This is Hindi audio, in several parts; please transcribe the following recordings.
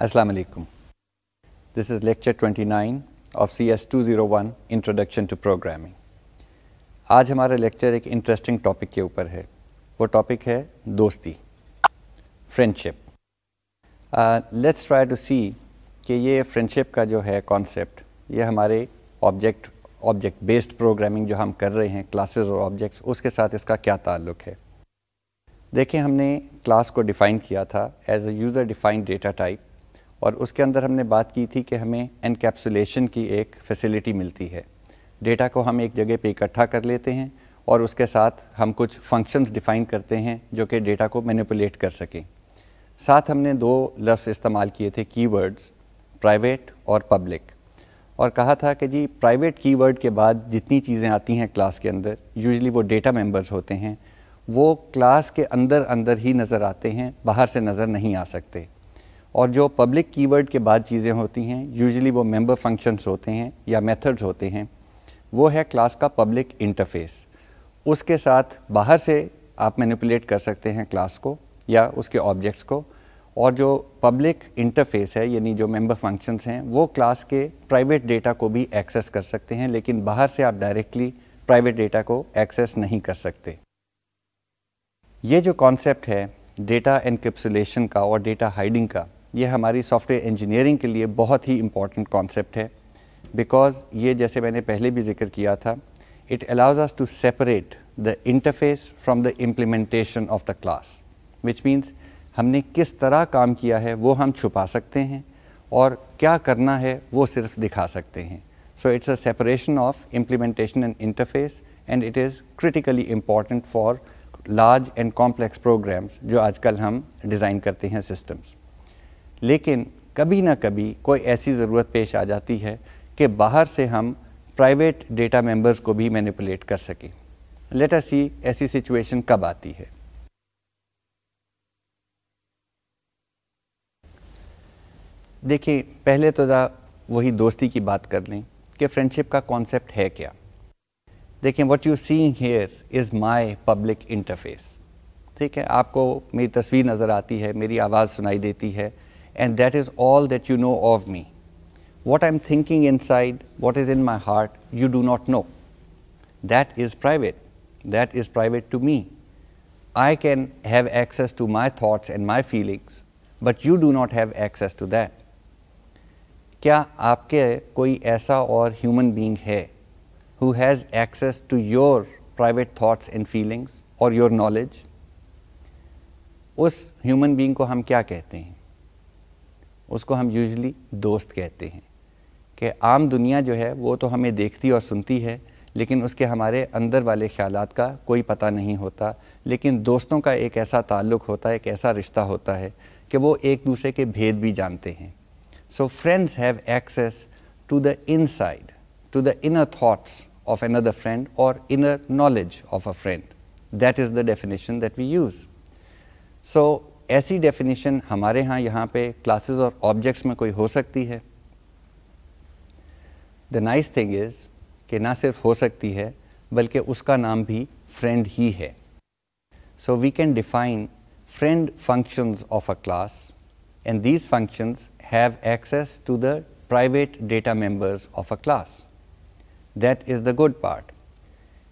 Assalamu alaikum. This is lecture 29 of CS 201 Introduction to Programming. आज हमारा लेक्चर एक इंटरेस्टिंग टॉपिक के ऊपर है वो टॉपिक है दोस्ती friendship let's try to see कि ये फ्रेंडशिप का जो है कॉन्सेप्ट ये हमारे ऑब्जेक्ट ऑब्जेक्ट बेस्ड प्रोग्रामिंग जो हम कर रहे हैं क्लासेस और ऑब्जेक्ट्स उसके साथ इसका क्या ताल्लुक है देखें हमने क्लास को डिफ़ाइन किया था as a user defined data type और उसके अंदर हमने बात की थी कि हमें एनकैप्सुलेशन की एक फैसिलिटी मिलती है। डेटा को हम एक जगह पे इकट्ठा कर लेते हैं और उसके साथ हम कुछ फ़ंक्शंस डिफ़ाइन करते हैं जो कि डेटा को मैनिपुलेट कर सकें। साथ हमने दो लफ्ज़ इस्तेमाल किए थे कीवर्ड्स प्राइवेट और पब्लिक और कहा था कि जी प्राइवेट कीवर्ड के बाद जितनी चीज़ें आती हैं क्लास के अंदर यूजली वो डेटा मेंबर्स होते हैं, वो क्लास के अंदर अंदर ही नज़र आते हैं, बाहर से नज़र नहीं आ सकते। और जो पब्लिक कीवर्ड के बाद चीज़ें होती हैं यूजुअली वो मेंबर फ़ंक्शंस होते हैं या मेथड्स होते हैं, वो है क्लास का पब्लिक इंटरफेस उसके साथ बाहर से आप मैनिपुलेट कर सकते हैं क्लास को या उसके ऑब्जेक्ट्स को और जो पब्लिक इंटरफेस है, यानी जो मेंबर फ़ंक्शंस हैं, वो क्लास के प्राइवेट डेटा को भी एक्सेस कर सकते हैं, लेकिन बाहर से आप डायरेक्टली प्राइवेट डेटा को एक्सेस नहीं कर सकते. ये जो कॉन्सेप्ट है डेटा एनकेप्सुलेशन का और डेटा हाइडिंग का ये हमारी सॉफ्टवेयर इंजीनियरिंग के लिए बहुत ही इंपॉर्टेंट कॉन्सेप्ट है। बिकॉज़ ये जैसे मैंने पहले भी ज़िक्र किया था it allows us to separate the interface from the implementation of the class which means हमने किस तरह काम किया है वो हम छुपा सकते हैं और क्या करना है वो सिर्फ़ दिखा सकते हैं। So it's a separation of implementation and interface and it is critically important for large and complex programs जो आजकल हम डिज़ाइन करते हैं सिस्टम्स लेकिन कभी ना कभी कोई ऐसी ज़रूरत पेश आ जाती है कि बाहर से हम प्राइवेट डेटा मेंबर्स को भी मैनिपुलेट कर सकें। लेट अस सी ऐसी सिचुएशन कब आती है। देखिए, पहले तो वही दोस्ती की बात कर लें कि फ्रेंडशिप का कॉन्सेप्ट है क्या। देखें what you see here is my public interface ठीक है, आपको मेरी तस्वीर नज़र आती है, मेरी आवाज़ सुनाई देती है and that is all that you know of me. What I'm thinking inside, what is in my heart, you do not know. That is private. That is private to me. I can have access to my thoughts and my feelings, but you do not have access to that. क्या आपके कोई ऐसा और ह्यूमन बींग है who has access to your private thoughts and feelings or your knowledge? उस ह्यूमन बींग को हम क्या कहते हैं उसको हम यूजली दोस्त कहते हैं कि आम दुनिया जो है, वो तो हमें देखती और सुनती है, लेकिन उसके हमारे अंदर वाले ख्याल का कोई पता नहीं होता। लेकिन दोस्तों का एक ऐसा ताल्लुक़ होता है, एक ऐसा रिश्ता होता है कि वो एक दूसरे के भेद भी जानते हैं। So friends have access to the inside to the inner thoughts of another friend और inner knowledge of a friend that is the definition that we use so ऐसी डेफिनेशन हमारे यहाँ यहाँ पे क्लासेस और ऑब्जेक्ट्स में कोई हो सकती है। द नाइस थिंग इज़ कि ना सिर्फ़ हो सकती है, बल्कि उसका नाम भी फ्रेंड ही है। So we can define friend functions of a class and these functions have access to the private data members of a class that is the good part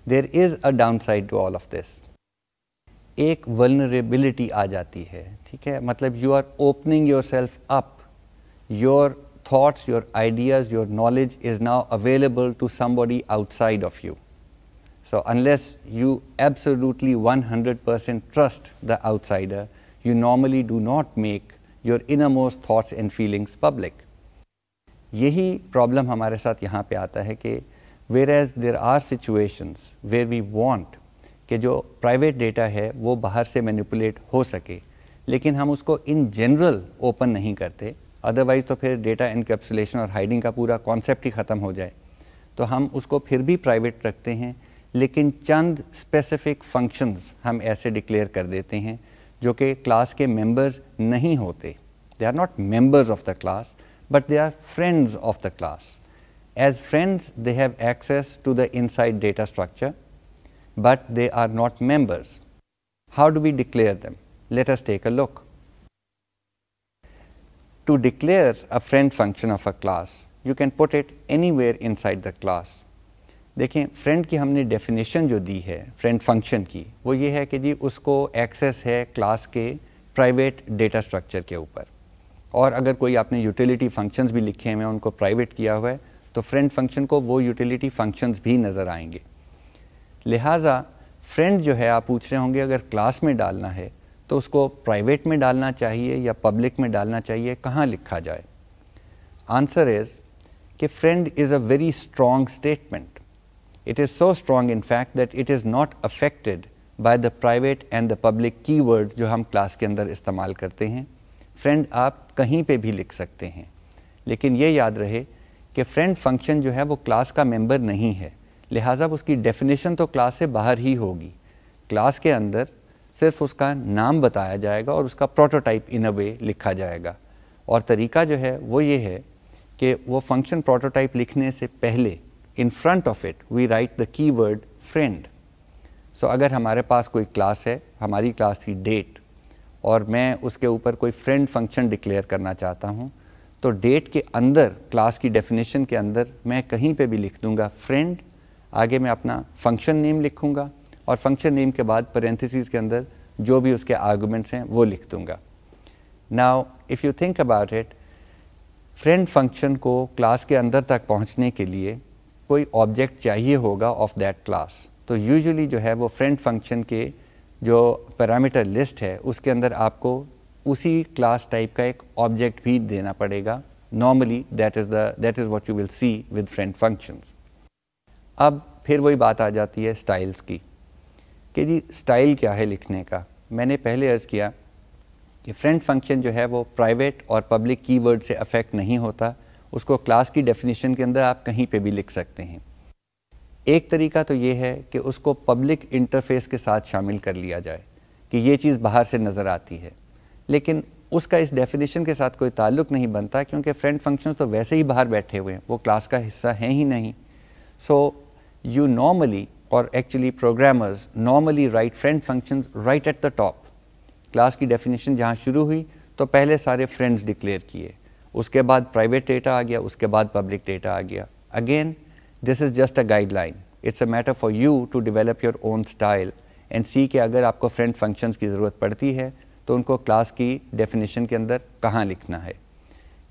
there is a downside to all of this एक वनरेबिलिटी आ जाती है, ठीक है? मतलब you are opening yourself up your thoughts your ideas your knowledge is now available to somebody outside of you so unless you absolutely one hundred percent trust the outsider you normally do not make your inmost thoughts and feelings public यही प्रॉब्लम हमारे साथ यहाँ पर आता है कि whereas there are situations where we want कि जो प्राइवेट डेटा है, वो बाहर से मैनिपुलेट हो सके। लेकिन हम उसको इन जनरल ओपन नहीं करते। अदरवाइज़ तो फिर डेटा इनकेप्सुलेशन और हाइडिंग का पूरा कॉन्सेप्ट ही ख़त्म हो जाए। तो हम उसको फिर भी प्राइवेट रखते हैं, लेकिन चंद स्पेसिफिक फ़ंक्शंस हम ऐसे डिक्लेयर कर देते हैं, जो कि क्लास के मेंबर्स नहीं होते। They are not members of the class but they are friends of the class as friends they have access to the inside data structure but they are not members. How do we declare them? Let us take a look. to declare a friend function of a class, you can put it anywhere inside the class देखें फ्रेंड की हमने डेफिनेशन जो दी है फ्रेंड फ़ंक्शन की, वो ये है कि जी उसको एक्सेस है क्लास के प्राइवेट डेटा स्ट्रक्चर के ऊपर और अगर कोई आपने यूटिलिटी फ़ंक्शंस भी लिखे हैं उनको प्राइवेट किया हुआ है तो फ्रेंड फ़ंक्शन को वो यूटिलिटी फ़ंक्शंस भी नज़र आएँगे लिहाजा फ्रेंड जो है, आप पूछ रहे होंगे, अगर क्लास में डालना है तो उसको प्राइवेट में डालना चाहिए या पब्लिक में डालना चाहिए, कहाँ लिखा जाए? आंसर इज़ कि friend is a very strong statement it is so strong in fact that it is not affected by the private and the public की जो हम क्लास के अंदर इस्तेमाल करते हैं। फ्रेंड आप कहीं पे भी लिख सकते हैं। लेकिन ये याद रहे कि फ्रेंड फ़ंक्शन जो है, वो क्लास का मेंबर नहीं है। लिहाजा उसकी डेफिनेशन तो क्लास से बाहर ही होगी। क्लास के अंदर सिर्फ़ उसका नाम बताया जाएगा और उसका प्रोटोटाइप इन अ वे लिखा जाएगा। और तरीका जो है, वो ये है कि वो फ़ंक्शन प्रोटोटाइप लिखने से पहले in front of it we write the keyword friend so अगर हमारे पास कोई क्लास है, हमारी क्लास थी डेट और मैं उसके ऊपर कोई फ्रेंड फ़ंक्शन डिक्लेयर करना चाहता हूँ तो डेट के अंदर क्लास की डेफिनेशन के अंदर मैं कहीं पे भी लिख दूँगा फ्रेंड आगे मैं अपना फ़ंक्शन नेम लिखूँगा और फ़ंक्शन नेम के बाद पेरेंथिस के अंदर जो भी उसके आर्गूमेंट्स हैं, वो लिख दूँगा। Now if you think about it friend function को क्लास के अंदर तक पहुँचने के लिए कोई ऑब्जेक्ट चाहिए होगा ऑफ़ दैट क्लास तो यूजुअली जो है वो फ्रेंड फ़ंक्शन के जो पैरामीटर लिस्ट है, उसके अंदर आपको उसी क्लास टाइप का एक ऑब्जेक्ट भी देना पड़ेगा। Normally that is the that is what you will see with friend functions अब फिर वही बात आ जाती है स्टाइल्स की कि जी, स्टाइल क्या है लिखने का? मैंने पहले अर्ज़ किया कि फ्रेंड फ़ंक्शन जो है वो प्राइवेट और पब्लिक कीवर्ड से अफेक्ट नहीं होता। उसको क्लास की डेफिनेशन के अंदर आप कहीं पे भी लिख सकते हैं। एक तरीका तो ये है कि उसको पब्लिक इंटरफेस के साथ शामिल कर लिया जाए कि ये चीज़ बाहर से नज़र आती है। लेकिन उसका इस डेफिनेशन के साथ कोई ताल्लुक नहीं बनता क्योंकि फ्रेंड फ़ंक्शन तो वैसे ही बाहर बैठे हुए हैं। वो क्लास का हिस्सा हैं ही नहीं। सो यू नॉर्मली और actually programmers normally write friend functions right at the top class की डेफिनेशन जहाँ शुरू हुई तो पहले सारे फ्रेंड्स डिक्लेयर किए। उसके बाद प्राइवेट डेटा आ गया, उसके बाद पब्लिक डेटा आ गया। Again this is just a guideline it's a matter for you to develop your own style and see कि अगर आपको फ्रेंड फ़ंक्शंस की ज़रूरत पड़ती है तो उनको क्लास की डेफिनेशन के अंदर कहाँ लिखना है।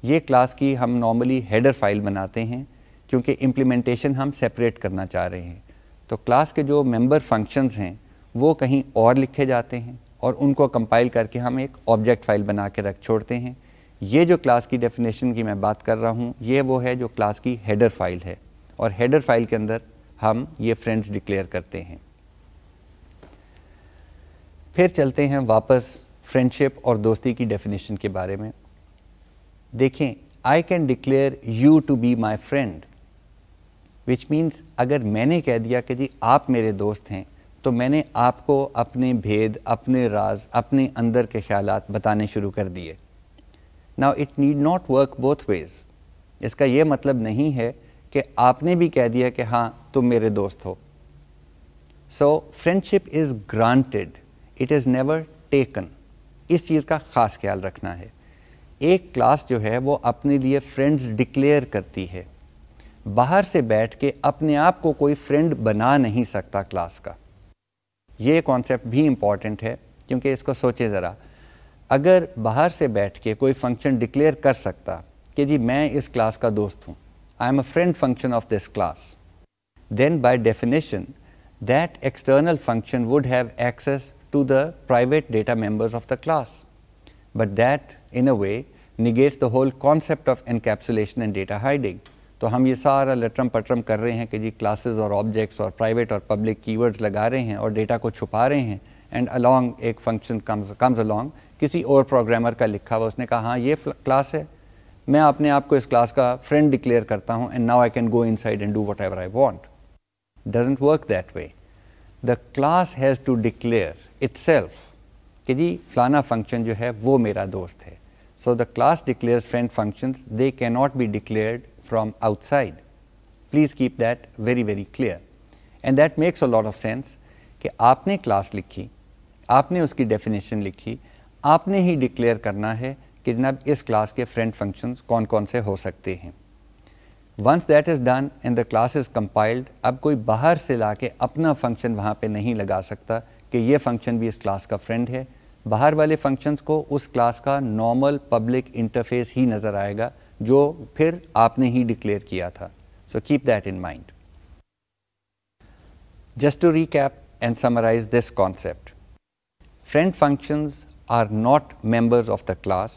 ये क्लास की हम नॉर्मली हेडर फ़ाइल बनाते हैं। क्योंकि इम्प्लीमेंटेशन हम सेपरेट करना चाह रहे हैं। तो क्लास के जो मेंबर फ़ंक्शंस हैं, वो कहीं और लिखे जाते हैं और उनको कंपाइल करके हम एक ऑब्जेक्ट फ़ाइल बना के रख छोड़ते हैं। ये जो क्लास की डेफिनेशन की मैं बात कर रहा हूँ, ये वो है जो क्लास की हेडर फ़ाइल है और हेडर फ़ाइल के अंदर हम ये फ्रेंड्स डिक्लेयर करते हैं। फिर चलते हैं वापस फ्रेंडशिप और दोस्ती की डेफिनेशन के बारे में। देखें I can declare you to be my friend which means अगर मैंने कह दिया कि जी आप मेरे दोस्त हैं तो मैंने आपको अपने भेद, अपने राज, अपने अंदर के ख्याल बताने शुरू कर दिए। Now it need not work both ways इसका यह मतलब नहीं है कि आपने भी कह दिया कि हाँ तुम मेरे दोस्त हो। So friendship is granted it is never taken इस चीज़ का ख़ास ख्याल रखना है। एक क्लास जो है, वो अपने लिए फ्रेंड्स डिक्लेयर करती है। बाहर से बैठ के अपने आप को कोई फ्रेंड बना नहीं सकता क्लास का ये कॉन्सेप्ट भी इंपॉर्टेंट है, क्योंकि इसको सोचे ज़रा अगर बाहर से बैठ के कोई फ़ंक्शन डिक्लेयर कर सकता कि जी मैं इस क्लास का दोस्त हूँ I am a friend function of this class then by definition that external function would have access to the private data members of the class. But that, in a way, negates the whole concept of encapsulation and data hiding. तो हम ये सारा लटरम पटरम कर रहे हैं कि जी क्लासेस और ऑब्जेक्ट्स और प्राइवेट और पब्लिक कीवर्ड्स लगा रहे हैं और डेटा को छुपा रहे हैं एंड अलॉन्ग एक फ़ंक्शन कम्स कम्स अलोंग किसी और प्रोग्रामर का लिखा हुआ, उसने कहा हाँ ये क्लास है। मैं अपने आप को इस क्लास का फ्रेंड डिक्लेयर करता हूँ and now I can go inside and do whatever I want doesn't work that way the class has to declare itself कि जी फलाना फ़ंक्शन जो है वो मेरा दोस्त है। So the class declares friend functions they can not be declared from outside please keep that very very clear and that makes a lot of sense कि आपने क्लास लिखी, आपने उसकी डेफिनेशन लिखी, आपने ही डिक्लेयर करना है कि जनाब इस क्लास के फ्रेंड फ़ंक्शंस कौन कौन से हो सकते हैं। Once that is done and the class is compiled अब कोई बाहर से ला के अपना फ़ंक्शन वहाँ पे नहीं लगा सकता कि ये फ़ंक्शन भी इस क्लास का फ्रेंड है। बाहर वाले फ़ंक्शंस को उस क्लास का नॉर्मल पब्लिक इंटरफेस ही नज़र आएगा जो फिर आपने ही डिक्लेयर किया था। So keep that in mind just to recap and summarise this concept friend functions are not members of the class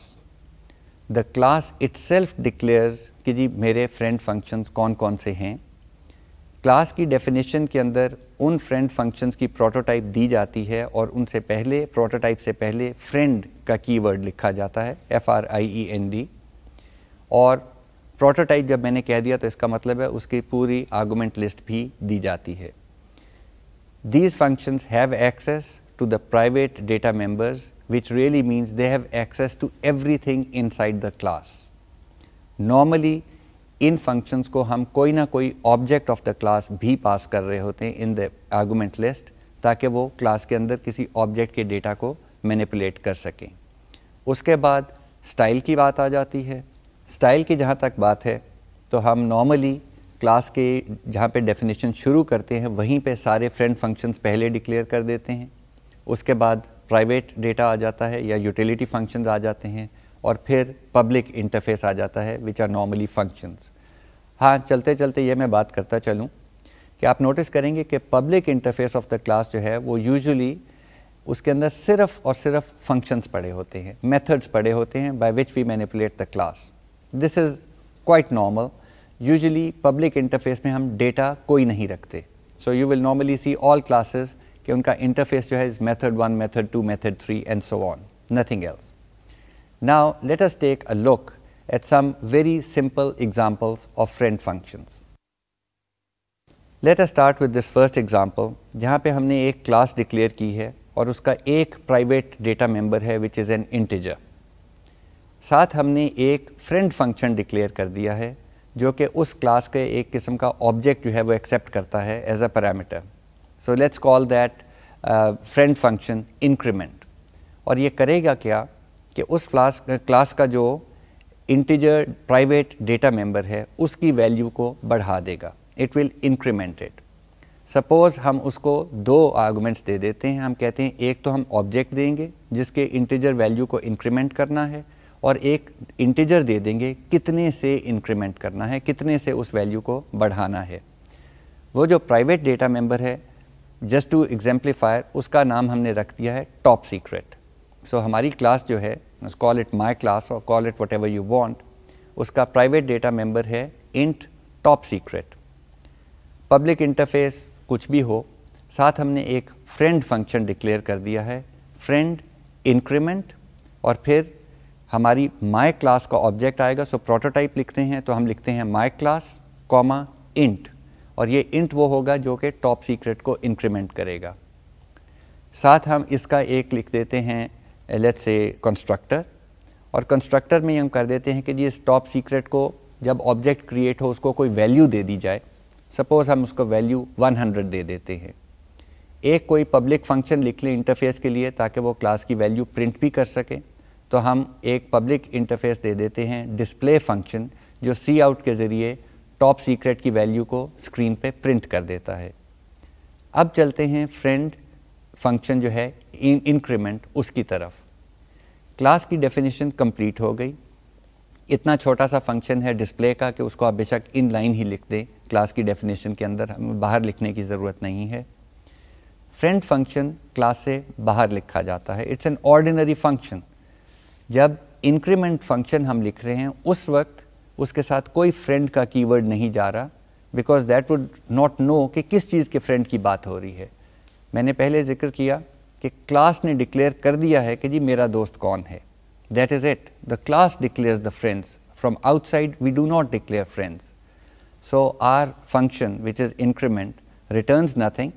the class itself declares कि जी मेरे फ्रेंड फ़ंक्शंस कौन कौन से हैं। क्लास की डेफिनेशन के अंदर उन फ्रेंड फ़ंक्शंस की प्रोटोटाइप दी जाती है और उनसे पहले प्रोटोटाइप से पहले फ्रेंड का कीवर्ड लिखा जाता है F R I E N D और प्रोटोटाइप जब मैंने कह दिया तो इसका मतलब है उसकी पूरी आर्गूमेंट लिस्ट भी दी जाती है these functions have access to the private data members which really means they have access to everything inside the class. Normally इन functions को हम कोई ना कोई object of the class भी पास कर रहे होते हैं in the argument list ताकि वो class के अंदर किसी object के data को manipulate कर सकें उसके बाद style की बात आ जाती है style की जहाँ तक बात है तो हम नॉर्मली क्लास के जहाँ पे डेफिनेशन शुरू करते हैं, वहीं पे सारे फ्रेंड फ़ंक्शंस पहले डिक्लेयर कर देते हैं। उसके बाद प्राइवेट डेटा आ जाता है या यूटिलिटी फ़ंक्शंस आ जाते हैं और फिर पब्लिक इंटरफेस आ जाता है विच आर नॉर्मली फ़ंक्शंस हाँ चलते चलते ये मैं बात करता चलूँ। कि आप नोटिस करेंगे कि public interface of the class जो है, वो यूजुअली उसके अंदर सिर्फ़ और सिर्फ़ फ़ंक्शंस पड़े होते हैं मेथड्स पड़े होते हैं by which we manipulate the class this is quite normal usually public interface में हम डेटा कोई नहीं रखते so you will normally see all classes कि उनका इंटरफेस जो है is method one method two method three and so on nothing else now let us take a look at some very simple examples of friend functions. Let us start with this first example, जहाँ पे हमने एक class declare की है और उसका एक private data member है, which is an integer. साथ हमने एक फ्रेंड फ़ंक्शन डिक्लेयर कर दिया है, जो कि उस क्लास के एक किस्म का ऑब्जेक्ट जो है वो एक्सेप्ट करता है as a parameter so let's call that friend function increment और ये करेगा क्या कि उस क्लास क्लास का जो इंटीजर प्राइवेट डेटा मेंबर है, उसकी वैल्यू को बढ़ा देगा. It will increment it suppose हम उसको दो आर्गूमेंट्स दे देते हैं. हम कहते हैं, एक तो हम ऑब्जेक्ट देंगे, जिसके इंटीजर वैल्यू को इंक्रीमेंट करना है और एक इंटीजर दे देंगे कितने से इंक्रीमेंट करना है, कितने से उस वैल्यू को बढ़ाना है। वो जो प्राइवेट डेटा मेंबर है जस्ट टू एग्जाम्पलीफायर उसका नाम हमने रख दिया है टॉप सीक्रेट सो हमारी क्लास जो है कॉल इट माई क्लास और call it whatever you want उसका प्राइवेट डेटा मेंबर है int top secret public interface कुछ भी हो, साथ हमने एक फ्रेंड फ़ंक्शन डिक्लेयर कर दिया है फ्रेंड इंक्रीमेंट और फिर हमारी माई क्लास का ऑब्जेक्ट आएगा सो प्रोटोटाइप लिखते हैं तो हम लिखते हैं माई क्लास कॉमा इंट और ये इंट वो होगा जो कि टॉप सीक्रेट को इंक्रीमेंट करेगा. साथ हम इसका एक लिख देते हैं लेट्स से कंस्ट्रक्टर और कंस्ट्रक्टर में हम कर देते हैं कि जी इस टॉप सीक्रेट को जब ऑब्जेक्ट क्रिएट हो, उसको कोई वैल्यू दे दी जाए. सपोज़ हम उसको वैल्यू 100 दे देते हैं. एक कोई पब्लिक फ़ंक्शन लिख लें इंटरफेस के लिए ताकि वो क्लास की वैल्यू प्रिंट भी कर सके. तो हम एक पब्लिक इंटरफेस दे देते हैं डिस्प्ले फ़ंक्शन जो सी आउट के ज़रिए टॉप सीक्रेट की वैल्यू को स्क्रीन पे प्रिंट कर देता है। अब चलते हैं फ्रेंड फ़ंक्शन जो है इंक्रीमेंट उसकी तरफ़। क्लास की डेफिनेशन कंप्लीट हो गई। इतना छोटा सा फ़ंक्शन है डिस्प्ले का कि उसको आप बेशक इन लाइन ही लिख दें। क्लास की डेफिनेशन के अंदर हमें बाहर लिखने की ज़रूरत नहीं है। फ्रेंड फ़ंक्शन क्लास से बाहर लिखा जाता है। इट्स एन ऑर्डिनरी फ़ंक्शन जब इंक्रीमेंट फ़ंक्शन हम लिख रहे हैं, उस वक्त उसके साथ कोई फ्रेंड का कीवर्ड नहीं जा रहा because that would not know कि किस चीज़ के फ्रेंड की बात हो रही है। मैंने पहले ज़िक्र किया कि क्लास ने डिक्लेयर कर दिया है कि जी मेरा दोस्त कौन है। That is it the class declares the friends from outside we do not declare friends so our function which is increment returns nothing.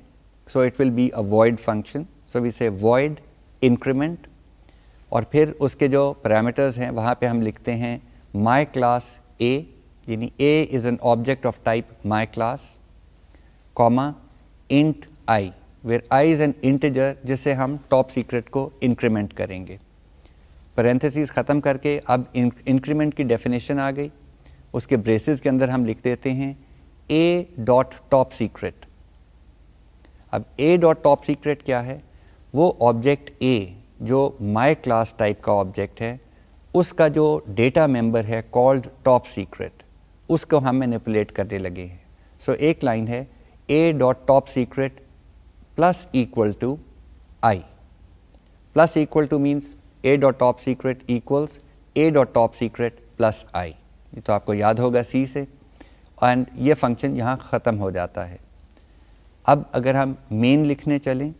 So, it will be a void function. So, we say void, increment और फिर उसके जो पैरामीटर्स हैं, वहाँ पे हम लिखते हैं माई क्लास ए यानी A is an object of type my class comma int I where I is an integer जिसे हम टॉप सीक्रेट को इंक्रीमेंट करेंगे। पेरेंथेसिस ख़त्म करके अब इंक्रीमेंट की डेफिनेशन आ गई। उसके ब्रेसेस के अंदर हम लिख देते हैं ए डॉट टॉप सीक्रेट अब ए डॉट टॉप सीक्रेट क्या है? वो ऑब्जेक्ट ए जो माई क्लास टाइप का ऑब्जेक्ट है उसका जो डेटा मेंबर है कॉल्ड टॉप सीक्रेट उसको हम मैनिपुलेट करने लगे हैं। सो so, एक लाइन है A dot top secret plus equal to I plus equal to means A dot top secret equals A dot top secret plus I ये तो आपको याद होगा सी से। एंड ये फ़ंक्शन यहाँ ख़त्म हो जाता है। अब अगर हम मेन लिखने चलें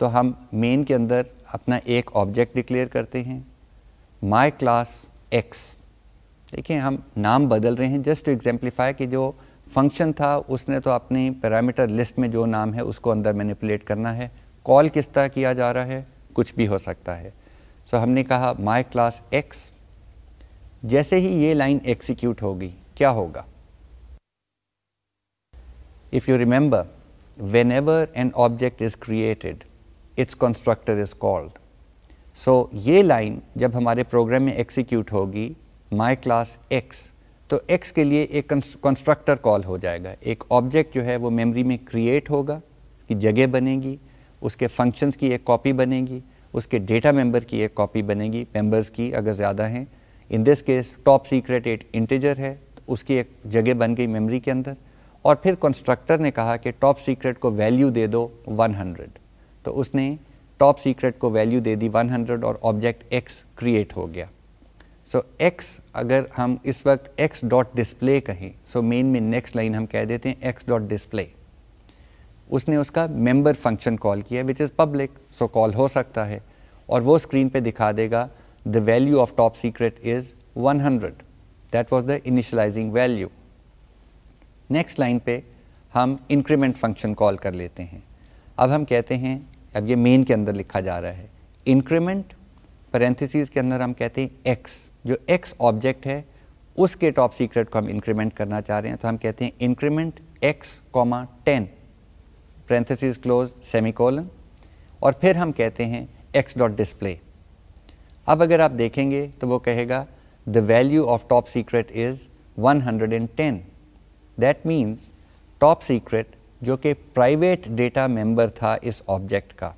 तो हम मेन के अंदर अपना एक ऑब्जेक्ट डिक्लेयर करते हैं। माई क्लास एक्स देखिए हम नाम बदल रहे हैं। जस्ट टू एग्जाम्पलीफाई कि जो फ़ंक्शन था उसने तो अपनी पैरामीटर लिस्ट में जो नाम है उसको अंदर मैनिपुलेट करना है। कॉल किस तरह किया जा रहा है? कुछ भी हो सकता है। सो so, हमने कहा माई क्लास एक्स जैसे ही ये लाइन एक्सिक्यूट होगी क्या होगा? If you remember whenever an object is created it's constructor is called so ये लाइन जब हमारे प्रोग्राम में एक्सिक्यूट होगी माई क्लास एक्स तो x के लिए एक कंस्ट्रक्टर कॉल हो जाएगा। एक ऑब्जेक्ट जो है वो मेमोरी में क्रिएट होगा की जगह बनेगी, उसके फ़ंक्शंस की एक कॉपी बनेगी, उसके डेटा मेंबर की एक कॉपी बनेगी मेंबर्स की अगर ज़्यादा हैं। In this case top secret एक इंटीजर है तो उसकी एक जगह बन गई मेमोरी के अंदर। और फिर कंस्ट्रक्टर ने कहा कि टॉप सीक्रेट को वैल्यू दे दो 100 तो उसने टॉप सीक्रेट को वैल्यू दे दी 100 और ऑब्जेक्ट एक्स क्रिएट हो गया। सो so, x अगर हम इस वक्त x डॉट डिस्प्ले कहें सो so मेन में नेक्स्ट लाइन हम कह देते हैं x डॉट डिस्प्ले उसने उसका मेंबर फ़ंक्शन कॉल किया which is public so call हो सकता है। और वो स्क्रीन पे दिखा देगा the value of top secret is 100 that was the initialising value next line पे हम इंक्रीमेंट फ़ंक्शन कॉल कर लेते हैं। अब हम कहते हैं अब ये मेन के अंदर लिखा जा रहा है। इंक्रीमेंट पेरेंथिस के अंदर हम कहते हैं एक्स जो एक्स ऑब्जेक्ट है, उसके टॉप सीक्रेट को हम इंक्रीमेंट करना चाह रहे हैं तो हम कहते हैं increment X comma ten parenthesis close semicolon और फिर हम कहते हैं एक्स डॉट डिस्प्ले अब अगर आप देखेंगे तो वो कहेगा the value of top secret is 110 that means top secret जो कि प्राइवेट डेटा मेंबर था इस ऑब्जेक्ट का,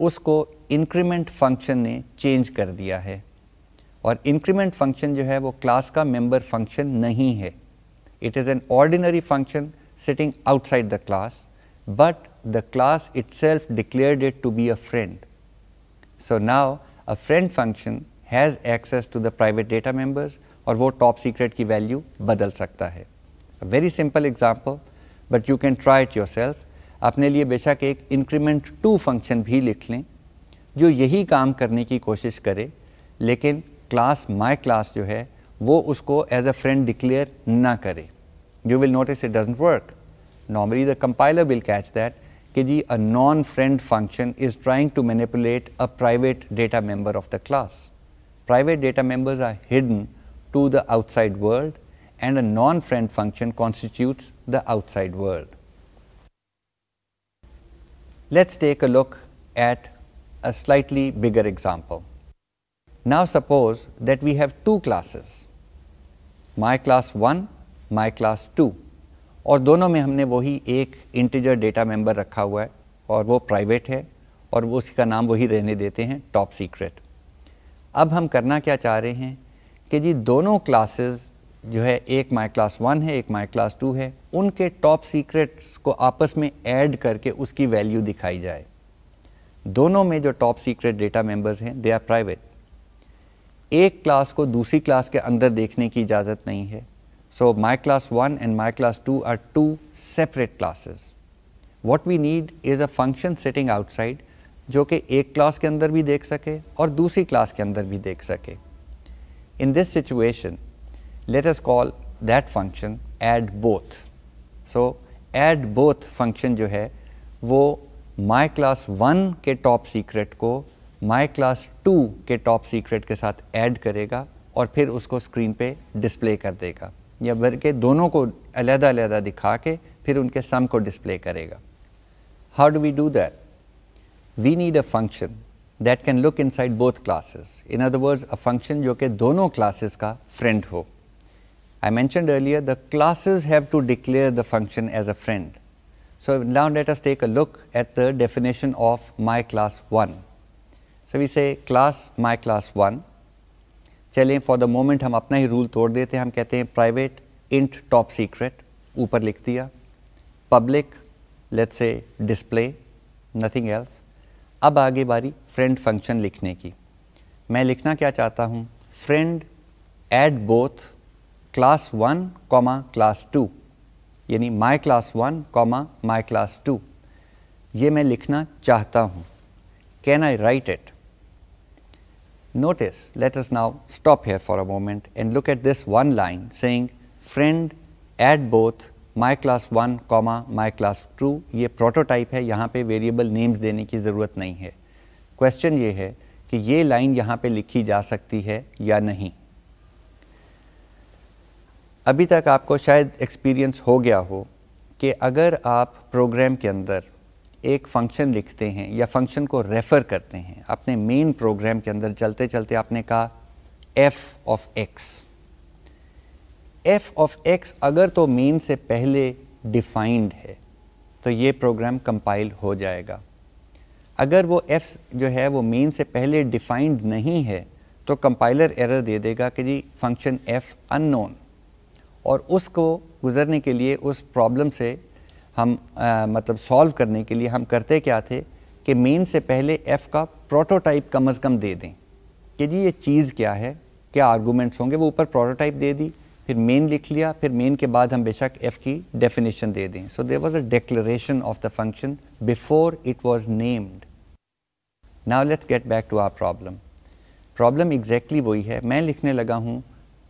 उसको इंक्रीमेंट फ़ंक्शन ने चेंज कर दिया है। और इंक्रीमेंट फ़ंक्शन जो है वो क्लास का मेंबर फ़ंक्शन नहीं है। It is an ordinary function sitting outside the class but the class itself declared it to be a friend so now a friend function has access to the private data members और वो टॉप सीक्रेट की वैल्यू बदल सकता है। Very simple example but you can try it yourself अपने लिए बेशक एक इंक्रीमेंट टू फ़ंक्शन भी लिख लें, जो यही काम करने की कोशिश करे, लेकिन क्लास माई क्लास जो है, वो उसको एज अ फ्रेंड डिक्लेयर ना करे। You will notice it doesn't work normally the compiler will catch that कि जी a non friend function is trying to manipulate a private data member of the class private data members are hidden to the outside world and a non friend function constitutes the outside world. Let's take a look at a slightly bigger example. Now suppose that we have two classes, my class 1, my class 2. और दोनों में हमने वही एक इंटीजर डेटा मेंबर रखा हुआ है और वो प्राइवेट है और वो उसका नाम वही रहने देते हैं टॉप सीक्रेट अब हम करना क्या चाह रहे हैं कि जी दोनों क्लासेस जो है, एक माई क्लास वन है, एक माई क्लास टू है, उनके टॉप सीक्रेट्स को आपस में ऐड करके उसकी वैल्यू दिखाई जाए। दोनों में जो टॉप सीक्रेट डेटा मेंबर्स हैं दे आर प्राइवेट एक क्लास को दूसरी क्लास के अंदर देखने की इजाज़त नहीं है। So my class one and my class two are two separate classes what we need is a function setting outside जो कि एक क्लास के अंदर भी देख सके और दूसरी क्लास के अंदर भी देख सके। In this situation let us call that function add both so add both function जो है वो माई क्लास वन के टॉप सीक्रेट को माई क्लास टू के टॉप सीक्रेट के साथ ऐड करेगा और फिर उसको स्क्रीन पे डिस्प्ले कर देगा या बल्कि दोनों को अलहदा अलहदा दिखा के फिर उनके सम को डिस्प्ले करेगा how do we do that we need a function that can look inside both classes. In other words, a function जो कि दोनों classes का friend हो. I mentioned earlier the classes have to declare the function as a friend. So, now let us take a look at the definition of my class 1. So, we say class my class 1. चलें for the moment हम अपना ही rule तोड़ देते हैं हम कहते हैं private int top secret ऊपर लिख दिया public let's say display nothing else अब आगे बारी फ्रेंड फंक्शन लिखने की मैं लिखना क्या चाहता हूँ friend add both class one comma class two यानी my class one comma my class two ये मैं लिखना चाहता हूँ। Can I write it notice let us now stop here for a moment and look at this one line saying friend add both my class one comma my class two ये प्रोटोटाइप है, यहाँ पे वेरिएबल नेम्स देने की ज़रूरत नहीं है। क्वेश्चन ये है कि ये लाइन यहाँ पे लिखी जा सकती है या नहीं। अभी तक आपको शायद एक्सपीरियंस हो गया हो कि अगर आप प्रोग्राम के अंदर एक फ़ंक्शन लिखते हैं या फ़ंक्शन को रेफ़र करते हैं, अपने मेन प्रोग्राम के अंदर चलते चलते आपने कहा F of X F of X अगर तो मेन से पहले डिफाइंड है तो ये प्रोग्राम कंपाइल हो जाएगा। अगर वो एफ़ जो है वो मेन से पहले डिफाइंड नहीं है तो कंपाइलर एरर दे देगा कि जी फ़ंक्शन एफ़ अननोन और उसको गुज़रने के लिए उस प्रॉब्लम से हम आ, मतलब सॉल्व करने के लिए हम करते क्या थे कि मेन से पहले एफ़ का प्रोटोटाइप कम अज़ कम दे दें। कि जी ये चीज़ क्या है? क्या आर्गूमेंट्स होंगे? वो ऊपर प्रोटोटाइप दे दी फिर मेन लिख लिया फिर मेन के बाद हम बेशक एफ़ की डेफिनेशन दे दें। So there was a declaration of the function before it was named now let's get back to our problem problem exactly वही है। मैं लिखने लगा हूँ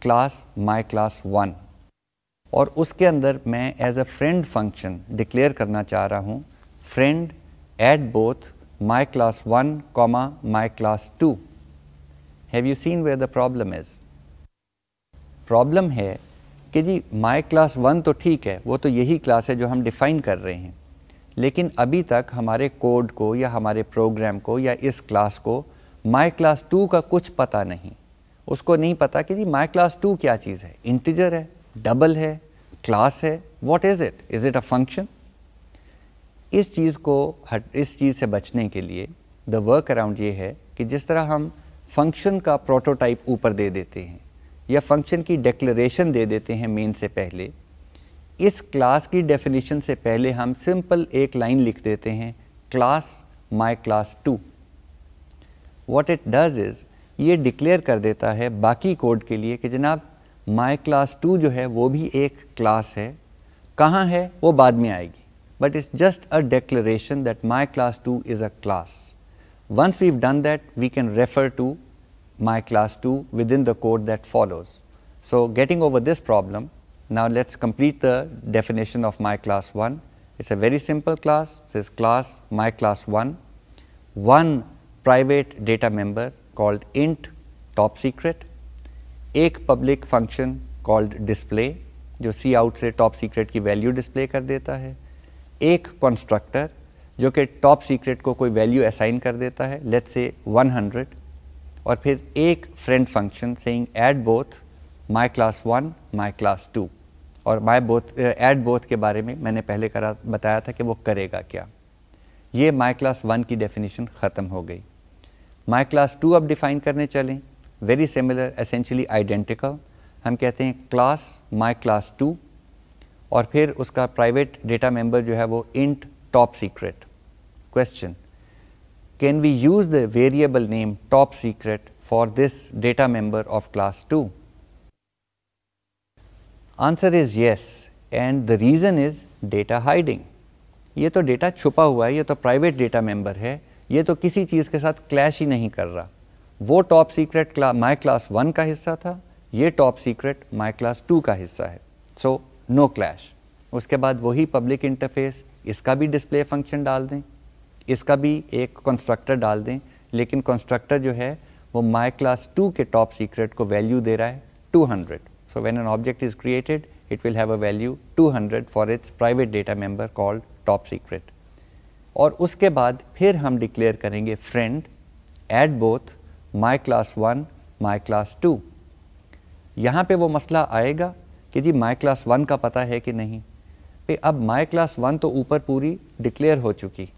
क्लास माई क्लास वन और उसके अंदर मैं as a friend function declare करना चाह रहा हूँ friend add both my class one comma my class two have you seen where the problem is problem है कि जी माई क्लास वन तो ठीक है, वो तो यही क्लास है जो हम डिफ़ाइन कर रहे हैं। लेकिन अभी तक हमारे कोड को या हमारे प्रोग्राम को या इस क्लास को माई क्लास टू का कुछ पता नहीं। उसको नहीं पता कि जी माई क्लास टू क्या चीज़ है? इंटीजर है। डबल है क्लास है what is it is it a function इस चीज़ को हट, इस चीज़ से बचने के लिए द वर्क अराउंड ये है कि जिस तरह हम फ़ंक्शन का प्रोटोटाइप ऊपर दे देते हैं या फ़ंक्शन की डेक्लरेशन दे देते हैं मेन से पहले, इस क्लास की डेफिनेशन से पहले हम सिंपल एक लाइन लिख देते हैं class my class two what it does is ये डिक्लेयर कर देता है बाकी कोड के लिए कि जनाब माई क्लास टू जो है वो भी एक क्लास है कहाँ है वो बाद में आएगी but it's just a declaration that my class two is a class once we done that we can refer to my class 2 within the code that follows. So, getting over this problem, now let us complete the definition of my class 1. It is a very simple class, it says class my class 1, one private data member called int top secret, एक पब्लिक फ़ंक्शन कॉल्ड डिस्प्ले जो सी आउट से टॉप सीक्रेट की वैल्यू डिस्प्ले कर देता है। एक कंस्ट्रक्टर जो कि टॉप सीक्रेट को कोई वैल्यू असाइन कर देता है लेट्स से 100 और फिर एक friend function saying add both my class one my class two और माई बोथ ऐड बोथ के बारे में मैंने पहले करा, बताया था कि वो करेगा क्या। ये माई क्लास वन की डेफिनेशन ख़त्म हो गई। माई क्लास टू अब डिफ़ाइन करने चलें। वेरी सिमिलर एसेंशली आइडेंटिकल हम कहते हैं क्लास माई क्लास टू और फिर उसका प्राइवेट डेटा मेंबर जो है वो int top secret question can we use the variable name top secret for this data member of class 2? Answer is yes, and the reason is data hiding. ये तो डेटा छुपा हुआ है, ये तो प्राइवेट डेटा मेंबर है, ये तो किसी चीज़ के साथ क्लैश ही नहीं कर रहा वो टॉप सीक्रेट क्ला, माई क्लास वन का हिस्सा था ये top secret my class two का हिस्सा है। सो नो क्लैश उसके बाद वही पब्लिक इंटरफेस इसका भी डिस्प्ले फ़ंक्शन डाल दें इसका भी एक कंस्ट्रक्टर डाल दें लेकिन कंस्ट्रक्टर जो है वो माई क्लास टू के टॉप सीक्रेट को वैल्यू दे रहा है 200 so when an object is created it will have a value 200 for its private data member called top secret और उसके बाद फिर हम डिक्लेयर करेंगे friend add both my class one my class two यहाँ पे वो मसला आएगा कि जी माई क्लास वन का पता है कि नहीं? पे अब माई क्लास वन तो ऊपर पूरी डिक्लेयर हो चुकी।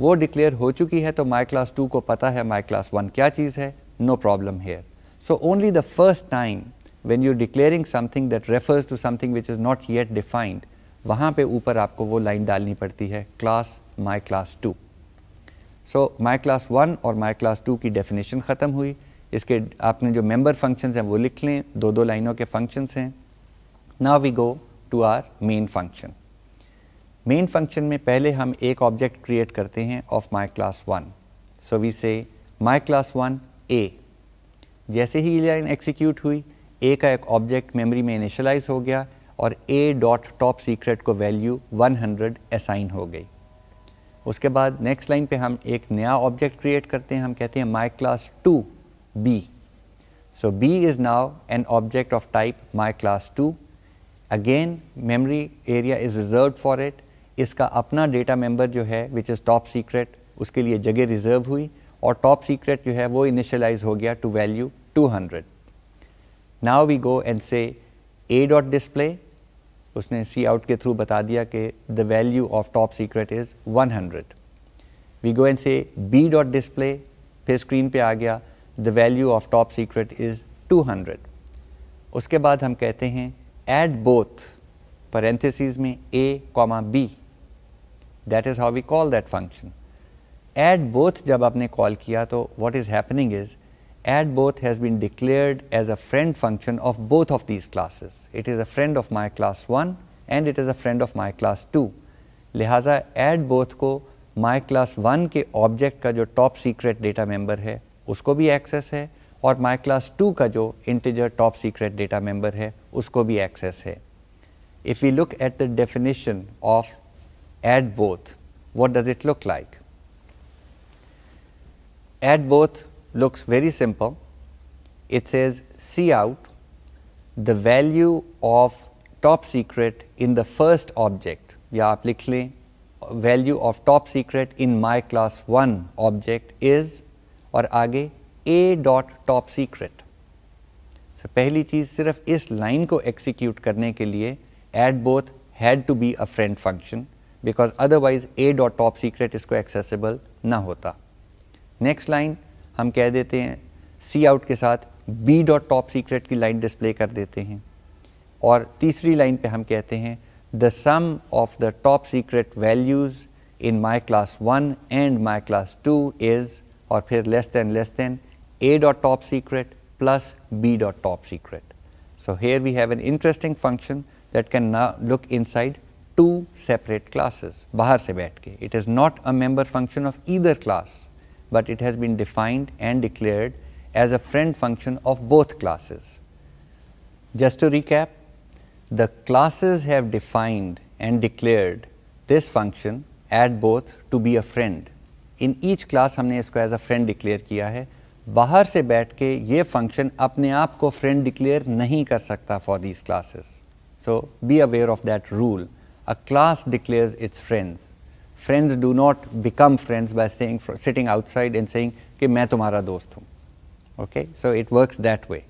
वो डिक्लेयर हो चुकी है तो माई क्लास टू को पता है माई क्लास वन क्या चीज़ है? No problem here so only the first time when you declaring something that refers to something which is not yet defined वहाँ पे ऊपर आपको वो लाइन डालनी पड़ती है class my class two so my class one और माई क्लास टू की डेफिनेशन ख़त्म हुई। इसके, आपने जो मेंबर फ़ंक्शंस हैं वो लिख लें। दो दो लाइनों के फ़ंक्शंस हैं। Now we go to our main function main function में पहले हम एक ऑब्जेक्ट क्रिएट करते हैं of my class one so we say my class one ए जैसे ही ये लाइन एक्सिक्यूट हुई ए का एक ऑब्जेक्ट मेमोरी में इनिशलाइज हो गया और ए डॉट टॉप सीक्रेट को वैल्यू 100 असाइन हो गई। उसके बाद नेक्स्ट लाइन पे हम एक नया ऑब्जेक्ट क्रिएट करते हैं, हम कहते हैं my class two B so B is now an object of type my class two again memory area is reserve for it इसका अपना डेटा मेंबर जो है विच इज़ टॉप सीक्रेट उसके लिए जगह रिज़र्व हुई और टॉप सीक्रेट जो है, वो इनिशलाइज हो गया to value 200 now we go and say A dot display उसने सी आउट के थ्रू बता दिया कि the value of top secret is 100 we go and say B dot display फिर स्क्रीन पे आ गया the value of top secret is 200 उसके बाद हम कहते हैं एड बोथ parentheses में A comma B that is how we call that function add both जब आपने कॉल किया तो what is happening is add both has been declared as a friend function of both of these classes it is a friend of my class 1 and it is a friend of my class 2 लिहाजा add both को my class 1 के ऑब्जेक्ट का जो टॉप सीक्रेट डेटा मेंबर है उसको भी एक्सेस है और माई क्लास टू का जो integer top secret data member है उसको भी एक्सेस है if we look at the definition of add both what does it look like? Add both looks very simple. It says, see out the value of top secret in the first object. या आप लिख लें, value of top secret in my class 1 object is, और आगे A dot top secret so पहली चीज़ सिर्फ़ इस लाइन को एग्जीक्यूट करने के लिए add both had to be a friend function because otherwise A dot top secret इसको एक्सेसिबल ना होता. नेक्स्ट लाइन हम कह देते हैं सी आउट के साथ बी डॉट टॉप सीक्रेट की लाइन डिस्प्ले कर देते हैं। और तीसरी लाइन पे हम कहते हैं the sum of the top secret values in my class one and my class two is और फिर less than less than A dot top secret plus B dot top secret so here we have an interesting function that can ना look in two separate classes बाहर से बैठ के। It is not a member function of either class but it has been defined and declared as a friend function of both classes. Just to recap, the classes have defined and declared this function add both to be a friend. In each class हमने इसको as a friend declare किया है बाहर से बैठ के ये फंक्शन अपने आप को फ्रेंड डिक्लेयर नहीं कर सकता for these classes so be aware of that rule a class declares its friends Friends do not become friends by staying sitting outside and saying कि मैं तुम्हारा दोस्त हूँ okay so it works that way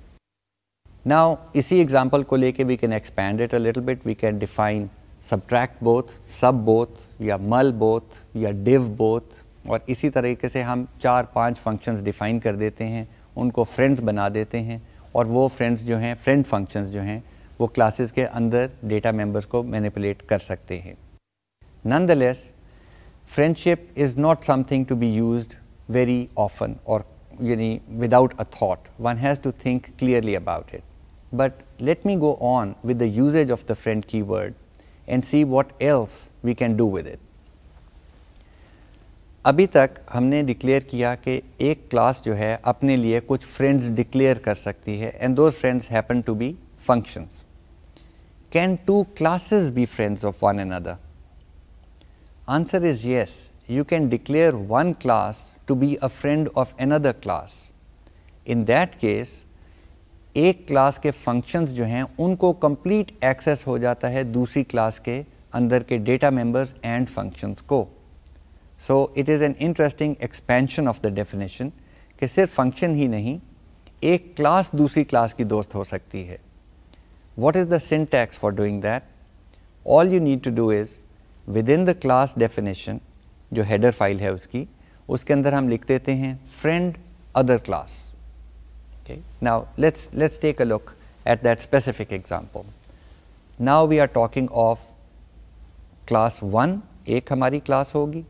now इसी एग्ज़ाम्पल को लेके we can expand it a little bit we can define subtract both sub both या मल बोथ या डिव बोथ और इसी तरीके से हम चार पाँच फ़ंक्शंस डिफ़ाइन कर देते हैं उनको फ्रेंड्स बना देते हैं और वो फ्रेंड्स जो हैं फ्रेंड फ़ंक्शंस जो हैं वो क्लासेस के अंदर डेटा मेंबर्स को मैनिपुलेट कर सकते हैं nonetheless friendship is not something to be use very often और यानी without a thought one has to think clearly about it but let me go on with the usages of the friend की word and see what else we can do with it अभी तक हमने डिक्लेयर किया कि एक क्लास जो है अपने लिए कुछ फ्रेंड्स डिक्लेयर कर सकती है and those friends happen to be functions can two classes be friends of one another answer is yes you can declare one class to be a friend of another class in that case एक क्लास के फ़ंक्शंस जो हैं, उनको कंप्लीट एक्सेस हो जाता है दूसरी क्लास के अंदर के डेटा मेंबर्स एंड फ़ंक्शंस को. So it is an interesting expansion of the definition कि सिर्फ़ फ़ंक्शन ही नहीं, एक क्लास दूसरी क्लास की दोस्त हो सकती है. What is the syntax for doing that all you need to do is within the class definition जो हेडर फ़ाइल है उसकी, उसके अंदर हम लिख देते हैं friend other class now let's let's take a look at that specific example now we are talking of class one एक हमारी क्लास होगी,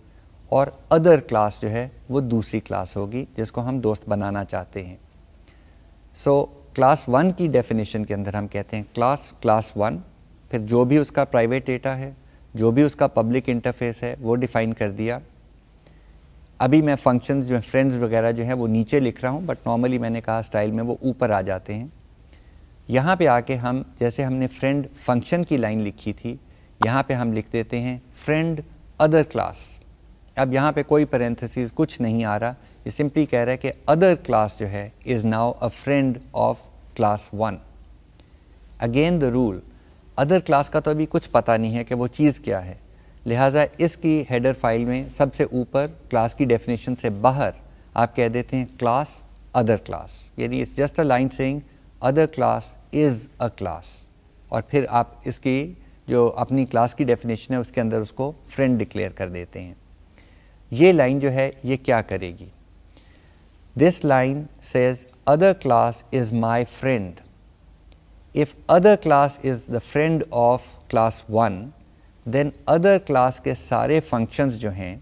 और अदर क्लास जो है, वो दूसरी क्लास होगी, जिसको हम दोस्त बनाना चाहते हैं. सो क्लास वन की डेफिनेशन के अंदर हम कहते हैं क्लास क्लास वन फिर जो भी उसका प्राइवेट डेटा है जो भी उसका पब्लिक इंटरफेस है, वो डिफ़ाइन कर दिया। अभी मैं फ़ंक्शंस जो फ्रेंड्स वगैरह जो है, वो नीचे लिख रहा हूँ बट नॉर्मली मैंने कहा स्टाइल में वो ऊपर आ जाते हैं। यहाँ पे आके हम, जैसे हमने फ्रेंड फ़ंक्शन की लाइन लिखी थी, यहाँ पे हम लिख देते हैं फ्रेंड अदर क्लास अब यहाँ पे कोई पेरेंथेसिस कुछ नहीं आ रहा, ये सिंपली कह रहा है कि अदर क्लास जो है is now a friend of class one again the rule other class का तो अभी कुछ पता नहीं है कि वो चीज़ क्या है। लिहाजा इसकी हेडर फ़ाइल में सबसे ऊपर क्लास की डेफिनेशन से बाहर आप कह देते हैं क्लास अदर क्लास यानी it's just a line saying other class is a class और फिर आप इसकी जो अपनी क्लास की डेफिनेशन है उसके अंदर उसको फ्रेंड डिक्लेयर कर देते हैं। ये लाइन जो है, ये क्या करेगी? This line says other class is my friend if other class is the friend of class 1 then other class के सारे functions जो हैं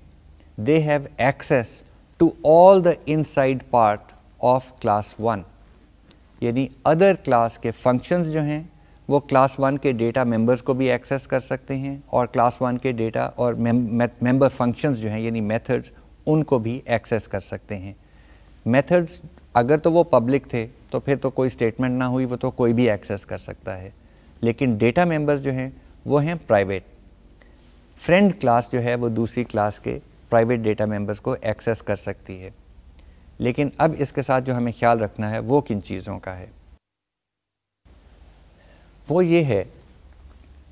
they have access to all the inside part of class 1 यानी other class के functions जो हैं वो क्लास वन के डेटा मेंबर्स को भी एक्सेस कर सकते हैं और क्लास वन के डेटा और मेंबर फ़ंक्शंस जो हैं यानी मेथड्स उनको भी एक्सेस कर सकते हैं मेथड्स अगर तो वो पब्लिक थे तो फिर तो कोई स्टेटमेंट ना हुई, वो तो कोई भी एक्सेस कर सकता है। लेकिन डेटा मेंबर्स जो हैं, वो हैं प्राइवेट फ्रेंड क्लास जो है, वो दूसरी क्लास के प्राइवेट डेटा मेंबर्स को एक्सेस कर सकती है। लेकिन अब इसके साथ जो हमें ख्याल रखना है, वो किन चीज़ों का है? वो ये है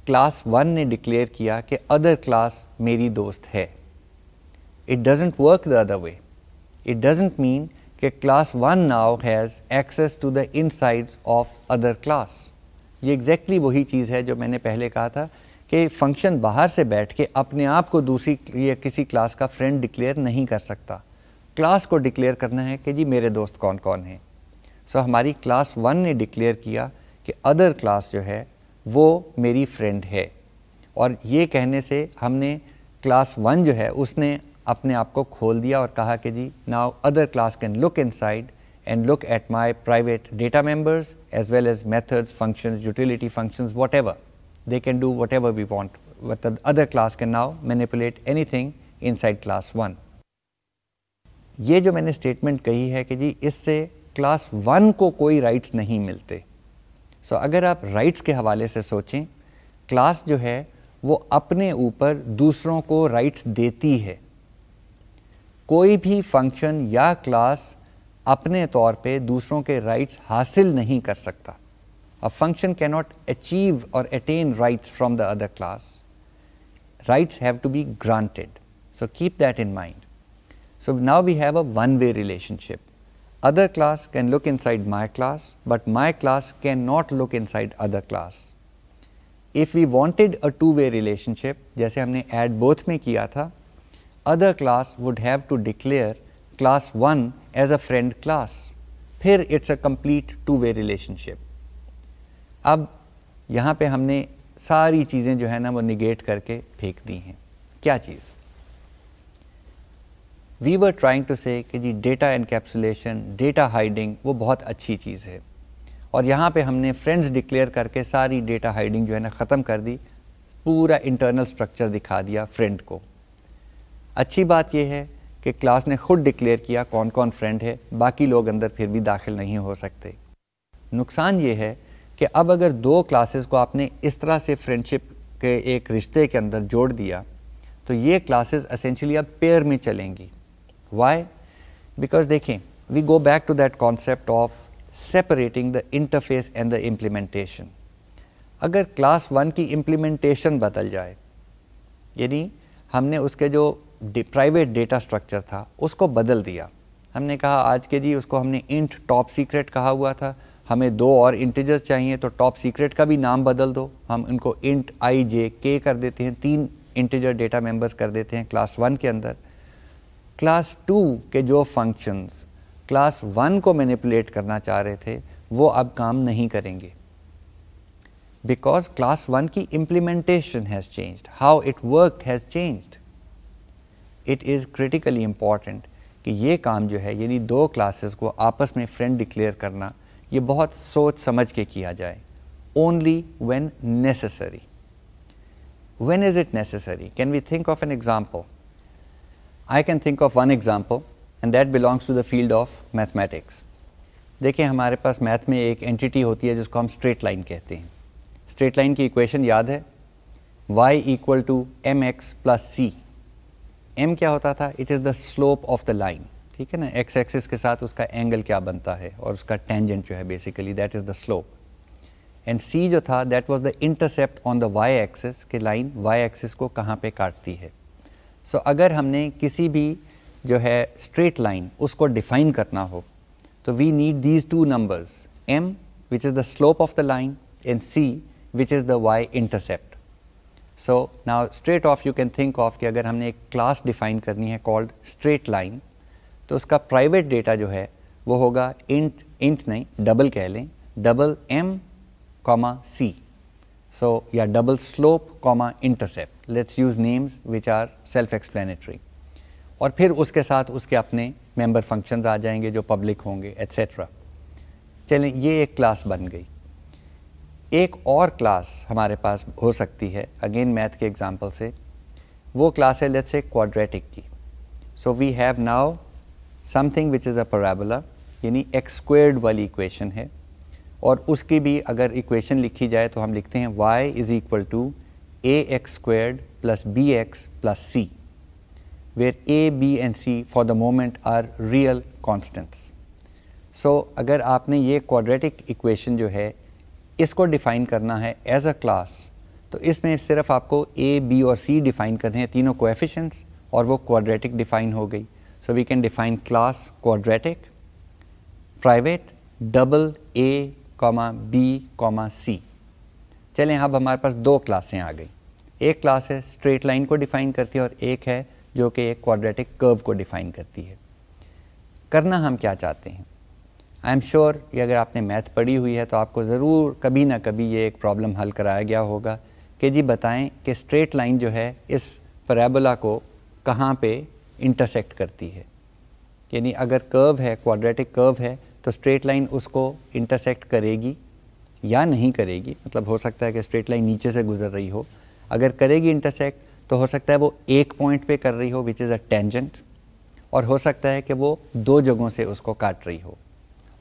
क्लास वन ने डिक्लेयर किया कि अदर क्लास मेरी दोस्त है। It doesn't work the other way it doesn't mean कि class one now has access to the insides of other class. ये exactly वही चीज़ है जो मैंने पहले कहा था कि फ़ंक्शन बाहर से बैठ के अपने आप को दूसरी या किसी क्लास का फ्रेंड डिक्लेयर नहीं कर सकता। क्लास को डिक्लेयर करना है कि जी मेरे दोस्त कौन कौन हैं। सो so, हमारी क्लास वन ने डिक्लेयर किया कि अदर क्लास जो है वो मेरी फ्रेंड है। और ये कहने से हमने क्लास वन जो है उसने अपने आप को खोल दिया और कहा कि जी now other class can look inside and look at my private data members as well as methods function utility function whatever they can do whatever we want other class can now manipulate anything inside class one ये जो मैंने स्टेटमेंट कही है कि जी इससे क्लास वन को कोई राइट्स नहीं मिलते। सो so, अगर आप राइट्स के हवाले से सोचें क्लास जो है वो अपने ऊपर दूसरों को राइट्स देती है। कोई भी फ़ंक्शन या क्लास अपने तौर पे दूसरों के राइट्स हासिल नहीं कर सकता। A function can not achieve or attain rights from the other class rights have to be granted so keep that in mind so now we have a one way relationship other class can look inside my class, but my class cannot look inside other class. If we wanted a two-way relationship, जैसे हमने add both में किया था, other class would have to declare class 1 as a friend class. फिर it's a complete two-way relationship. अब यहाँ पे हमने सारी चीज़ें जो है ना वो निगेट करके फेंक दी हैं। क्या चीज़? We were trying to say कि जी डेटा इनकेप्सुलेशन डेटा हाइडिंग वो बहुत अच्छी चीज़ है। और यहाँ पे हमने फ्रेंड्स डिक्लेयर करके सारी डेटा हाइडिंग जो है ना ख़त्म कर दी। पूरा इंटरनल स्ट्रक्चर दिखा दिया फ्रेंड को। अच्छी बात यह है कि क्लास ने खुद डिक्लेयर किया कौन कौन फ्रेंड है, बाकी लोग अंदर फिर भी दाखिल नहीं हो सकते। नुकसान ये है कि अब अगर दो क्लासेस को आपने इस तरह से फ्रेंडशिप के एक रिश्ते के अंदर जोड़ दिया तो ये क्लासेस असेंशली अब पेयर में चलेंगी। वाई बिकॉज़ देखें we go back to that concept of separating the interface and the implementation अगर क्लास वन की इम्प्लीमेंटेशन बदल जाए, यानी हमने उसके जो प्राइवेट डेटा स्ट्रक्चर था, उसको बदल दिया। हमने कहा, आज के जी उसको हमने इंट टॉप सीक्रेट कहा हुआ था। हमें दो और इंटीजर्स चाहिए तो टॉप सीक्रेट का भी नाम बदल दो। हम इनको इंट आई जे के कर देते हैं, तीन इंटीजर डेटा मेंबर्स कर देते हैं क्लास वन के अंदर। क्लास टू के जो फ़ंक्शंस क्लास वन को मैनिपुलेट करना चाह रहे थे, वो अब काम नहीं करेंगे। बिकॉज़ क्लास वन की implementation has changed how it work has changed it is critically important कि ये काम जो है, यानी दो क्लासेस को आपस में फ्रेंड डिक्लेयर करना, ये बहुत सोच समझ के किया जाए। Only when necessary when is it necessary can we think of an example I can think of one example and that belongs to the field of mathematics देखिए, हमारे पास मैथ में एक एंटिटी होती है, जिसको हम स्ट्रेट लाइन कहते हैं। स्ट्रेट लाइन की इक्वेशन याद है? Y equal to m x plus c m क्या होता था? It is the slope of the line ठीक है ना? एक्स एक्सिस के साथ उसका एंगल क्या बनता है? और उसका टेंजेंट जो है basically that is the slope and c जो था that was the intercept on the y axis कि लाइन वाई एक्सिस को कहाँ पे काटती है? सो so, अगर हमने किसी भी जो है स्ट्रेट लाइन उसको डिफाइन करना हो तो we need these two numbers m which is the slope of the line and c which is the y intercept so now straight off you can think of कि अगर हमने एक क्लास डिफाइन करनी है कॉल्ड स्ट्रेट लाइन तो उसका प्राइवेट डेटा जो है वो होगा इंट इंट नहीं डबल कह लें double m comma C. So, yeah, double slope comma intercept. Let's use names which are self-explanatory. और फिर उसके साथ उसके अपने मेंबर फ़ंक्शंस आ जाएँगे जो पब्लिक होंगे एट्सेट्रा चलें ये एक क्लास बन गई एक और क्लास हमारे पास हो सकती है अगेन मैथ के एग्जांपल से। वो क्लास है लेट्स से क्वाड्रेटिक की। So we have now something which is a parabola यानी एक्स स्क्वेयर्ड वाली इक्वेशन है। और उसकी भी अगर इक्वेशन लिखी जाए तो हम लिखते हैं y is equal to a x squared plus b x plus c where a b and c for the moment are real constants so अगर आपने ये क्वाड्रेटिक इक्वेशन जो है इसको डिफ़ाइन करना है एज अ क्लास तो इसमें सिर्फ़ आपको ए बी और सी डिफ़ाइन करने हैं, तीनों कोएफिशिएंट्स और वो क्वाड्रेटिक डिफ़ाइन हो गई। So we can define class quadratic private double a comma b comma c चलें, अब हमारे पास दो क्लासें आ गई। एक क्लास है स्ट्रेट लाइन को डिफ़ाइन करती है और एक है जो कि एक क्वाड्रेटिक कर्व को डिफ़ाइन करती है। करना हम क्या चाहते हैं? आई एम श्योर कि अगर आपने मैथ पढ़ी हुई है तो आपको ज़रूर कभी ना कभी ये एक प्रॉब्लम हल कराया गया होगा कि जी बताएँ कि स्ट्रेट लाइन जो है, इस पैराबोला को कहाँ पे इंटरसेक्ट करती है। यानी अगर कर्व है क्वाड्रेटिक कर्व है तो स्ट्रेट लाइन उसको इंटरसेक्ट करेगी या नहीं करेगी? मतलब हो सकता है कि स्ट्रेट लाइन नीचे से गुजर रही हो। अगर करेगी इंटरसेक्ट तो हो सकता है वो एक पॉइंट पे कर रही हो विच इज़ अ टेंजेंट और हो सकता है कि वो दो जगहों से उसको काट रही हो।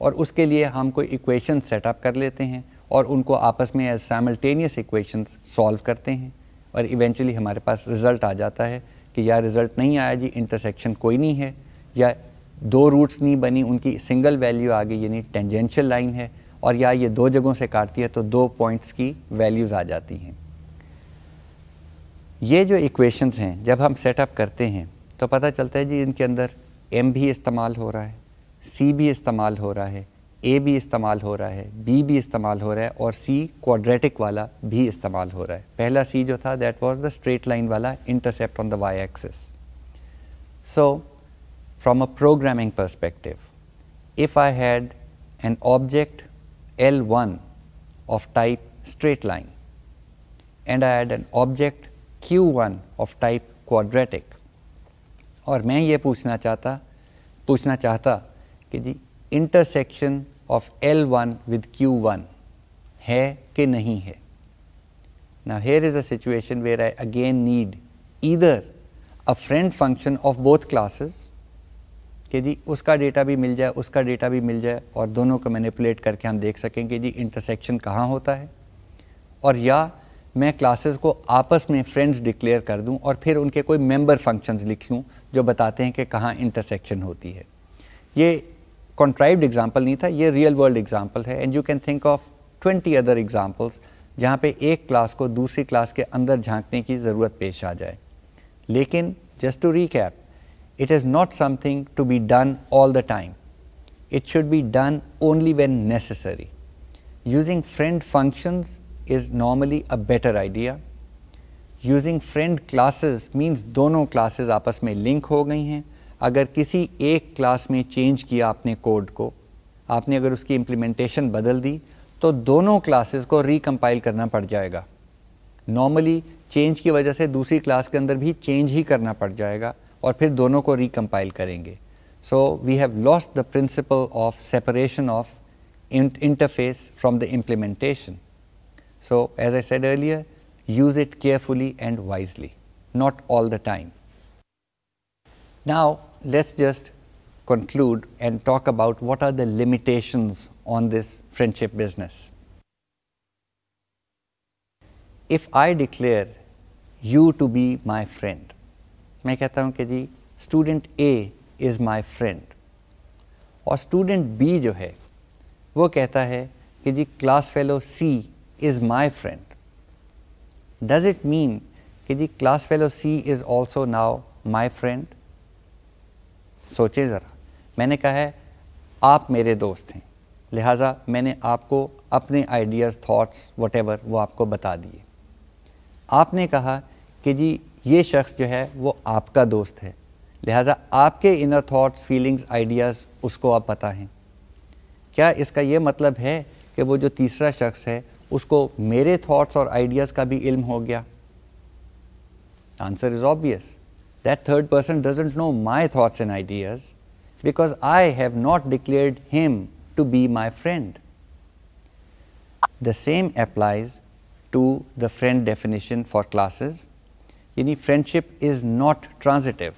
और उसके लिए हम कोई इक्वेशन सेटअप कर लेते हैं और उनको आपस में एज सैमल्टेनियस इक्वेशंस सॉल्व करते हैं और इवेंचुअली हमारे पास रिज़ल्ट आ जाता है कि या रिज़ल्ट नहीं आया जी इंटरसेक्शन कोई नहीं है, या दो रूट्स नहीं बनी, उनकी सिंगल वैल्यू आ गई, यानी टेंजेंशियल लाइन है, और या ये दो जगहों से काटती है तो दो पॉइंट्स की वैल्यूज़ आ जाती हैं। ये जो इक्वेशंस हैं, जब हम सेटअप करते हैं तो पता चलता है जी, इनके अंदर एम भी इस्तेमाल हो रहा है। सी भी इस्तेमाल हो रहा है ए भी इस्तेमाल हो रहा है बी भी इस्तेमाल हो रहा है और सी क्वाड्रेटिक वाला भी इस्तेमाल हो रहा है। पहला सी जो था that was the straight line वाला intercept on the y axis so from a programming perspective, if I had an object L1 of type straight line and I had an object Q1 of type quadratic और मैं ये पूछना चाहता पूछना चाहता कि जी intersection of L1 with Q1 है कि नहीं है? Now, here is a situation where I again need either a friend function of both classes, कि जी, उसका डेटा भी मिल जाए, उसका डेटा भी मिल जाए, और दोनों को मैनिपुलेट करके हम देख सकें कि जी इंटरसेक्शन कहाँ होता है। और या मैं क्लासेस को आपस में फ्रेंड्स डिक्लेयर कर दूँ और फिर उनके कोई मेंबर फ़ंक्शंस लिख लूँ जो बताते हैं कि कहाँ इंटरसेक्शन होती है। ये कॉन्ट्राइव्ड एग्ज़ाम्पल नहीं था, ये रियल वर्ल्ड एग्ज़ाम्पल है. And you can think of twenty other examples जहाँ पे एक क्लास को दूसरी क्लास के अंदर झांकने की ज़रूरत पेश आ जाए. लेकिन just to recap it is not something to be done all the time it should be done only when necessary using friend functions is normally a better idea using friend classes means दोनों क्लासेज आपस में लिंक हो गई हैं. अगर किसी एक क्लास में चेंज किया आपने कोड को आपने अगर उसकी इम्प्लीमेंटेशन बदल दी तो दोनों क्लासेस को रिकम्पाइल करना पड़ जाएगा। नॉर्मली चेंज की वजह से दूसरी क्लास के अंदर भी चेंज ही करना पड़ जाएगा और फिर दोनों को रिकम्पाइल करेंगे। So we have lost the principle of separation of interface from the implementation so as I said earlier use it carefully and wisely, not all the time. Now, let's just conclude and talk about what are the limitations on this friendship business. If I declare you to be my friend, मैं कहता हूँ कि जी student A is my friend और स्टूडेंट बी जो है वो कहता है कि जी class fellow C is my friend does it mean कि जी class fellow C is also now my friend सोचें ज़रा। मैंने कहा है, आप मेरे दोस्त हैं। लिहाजा मैंने आपको अपने आइडियाज़ थाट्स वट वो आपको बता दिए। आपने कहा कि जी, ये शख्स जो है, वो आपका दोस्त है। लिहाजा आपके इनर थाट्स फीलिंग्स आइडियाज़ उसको आप पता हैं। क्या इसका ये मतलब है कि वो जो तीसरा शख्स है, उसको मेरे थाट्स और आइडियाज़ का भी इल्म हो गया? Answer is obvious that third person doesn't know my thoughts and ideas because I have not declared him to be my friend. The same applies to the friend definition for classes. Any friendship is not transitive.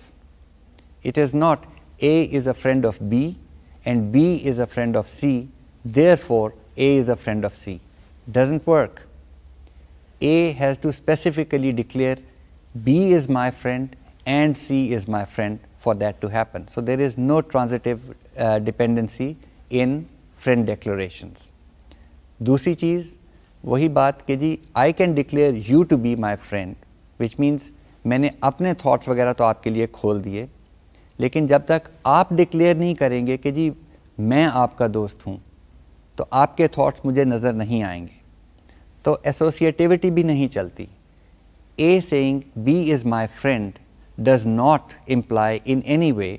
It is not A is a friend of B and B is a friend of C, therefore, A is a friend of C. Doesn't work. A has to specifically declare B is my friend and C is my friend for that to happen. So, there is no transitive uh, dependency in friend declarations. दूसरी चीज़ वही बात कि जी I can declare you to be my friend which means मैंने अपने थाट्स वगैरह तो आपके लिए खोल दिए लेकिन जब तक आप डिक्लेयर नहीं करेंगे कि जी मैं आपका दोस्त हूँ तो आपके थाट्स मुझे नज़र नहीं आएँगे तो एसोसिएटिविटी भी नहीं चलती a saying b is my friend does not imply in any way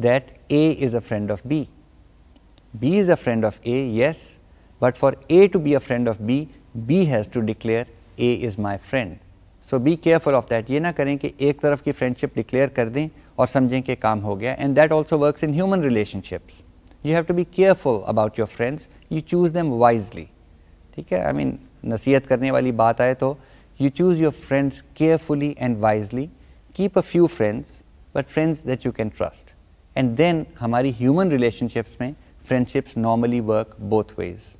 that a is a friend of b b is a friend of a yes but for a to be a friend of b b has to declare a is my friend so be careful of that ये ना करें कि एक तरफ़ की फ्रेंडशिप डिक्लेयर कर दें और समझें कि काम हो गया. And that also works in human relationships you have to be careful about your friends you choose them wisely ठीक है? आई मीन नसीहत करने वाली बात आए तो you choose your friends carefully and wisely Keep a few friends but friends that you can trust and then हमारी ह्यूमन रिलेशनशिप्स में friendships normally work both ways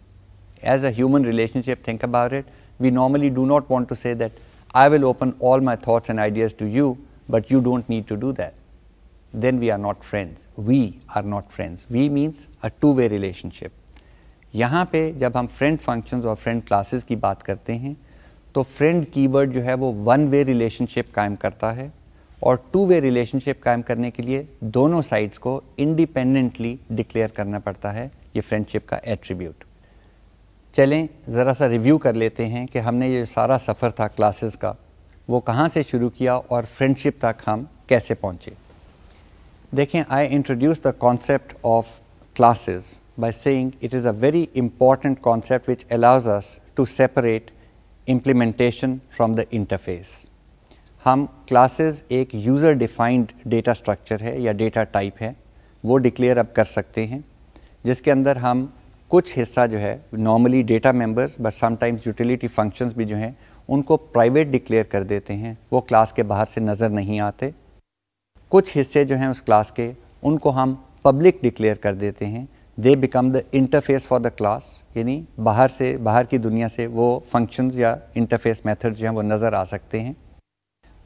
as a human relationship think about it we normally do not want to say that I will open all my thoughts and ideas to you, but you don't need to do that. Then we are not friends. We are not friends. We means a two-way relationship. यहाँ पे जब हम फ्रेंड फंक्शंस और फ्रेंड क्लासेस की बात करते हैं तो फ्रेंड कीवर्ड जो है वो वन वे रिलेशनशिप कायम करता है और टू वे रिलेशनशिप कायम करने के लिए दोनों साइड्स को इंडिपेंडेंटली डिक्लेयर करना पड़ता है, ये फ्रेंडशिप का एट्रीब्यूट चलें, ज़रा सा रिव्यू कर लेते हैं कि हमने ये सारा सफ़र था क्लासेस का, वो कहाँ से शुरू किया और फ्रेंडशिप तक हम कैसे पहुँचे देखें I introduce the concept of classes by saying it is a very important concept which allows us to separate implementation from the interface. हम क्लासेस एक यूज़र डिफाइंड डेटा स्ट्रक्चर है या डेटा टाइप है, वो डिक्लेयर अब कर सकते हैं, जिसके अंदर हम कुछ हिस्सा जो है normally data members but sometimes utility functions भी जो हैं, उनको प्राइवेट डिक्लेयर कर देते हैं, वो क्लास के बाहर से नज़र नहीं आते। कुछ हिस्से जो हैं उस क्लास के, उनको हम पब्लिक डिक्लेयर कर देते हैं। They become the interface for the class यानी बाहर से, बाहर की दुनिया से वो फ़ंक्शंस या इंटरफेस मेथड जो हैं, वो नज़र आ सकते हैं।